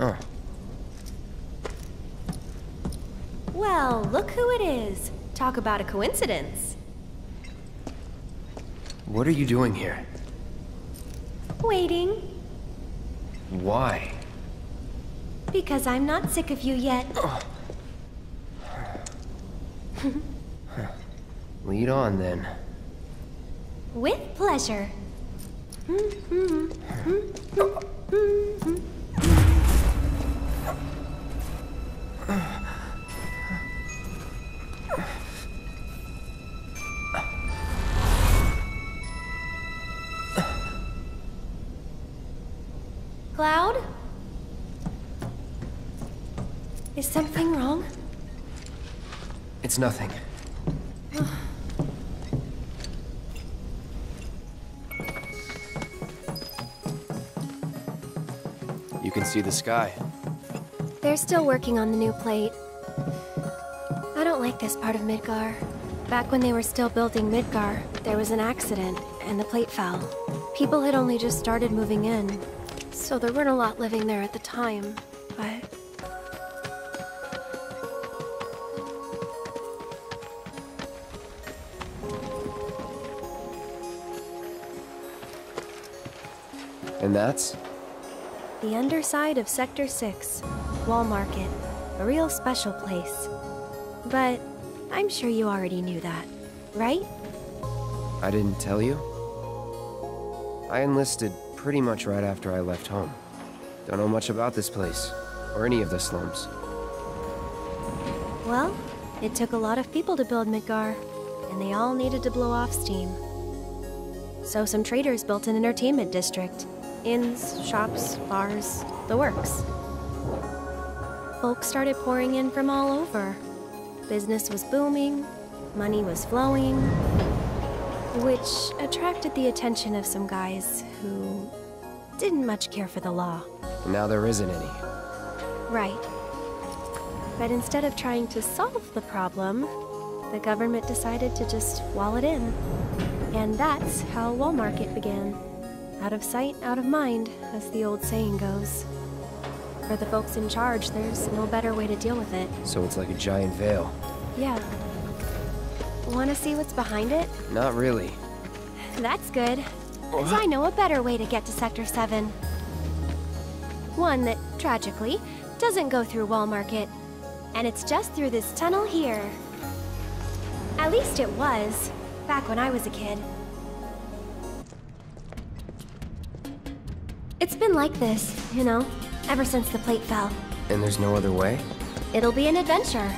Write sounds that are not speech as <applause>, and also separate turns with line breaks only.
Oh.
Well, look who it is. Talk about a coincidence.
What are you doing here?
Waiting.
Why?
Because I'm not sick of you yet. Oh. <laughs>
Lead on then.
With pleasure. Hmm, hmm, hmm, Cloud? Is something wrong?
It's nothing. you can see the sky.
They're still working on the new plate. I don't like this part of Midgar. Back when they were still building Midgar, there was an accident, and the plate fell. People had only just started moving in, so there weren't a lot living there at the time, but...
And that's?
The underside of Sector 6, Wall Market, a real special place. But I'm sure you already knew that, right?
I didn't tell you? I enlisted pretty much right after I left home. Don't know much about this place, or any of the slums.
Well, it took a lot of people to build Midgar, and they all needed to blow off steam. So some traders built an entertainment district. Inns, shops, bars, the works. Folks started pouring in from all over. Business was booming, money was flowing, which attracted the attention of some guys who didn't much care for the law.
And now there isn't any.
Right. But instead of trying to solve the problem, the government decided to just wall it in. And that's how Wall Market began. Out of sight, out of mind, as the old saying goes. For the folks in charge, there's no better way to deal with it.
So it's like a giant veil.
Yeah. Wanna see what's behind it?
Not really. <laughs>
That's good. 'Cause I know a better way to get to Sector 7. One that, tragically, doesn't go through Wall Market. And it's just through this tunnel here. At least it was, back when I was a kid. It's been like this, you know, ever since the plate fell.
And there's no other way?
It'll be an adventure.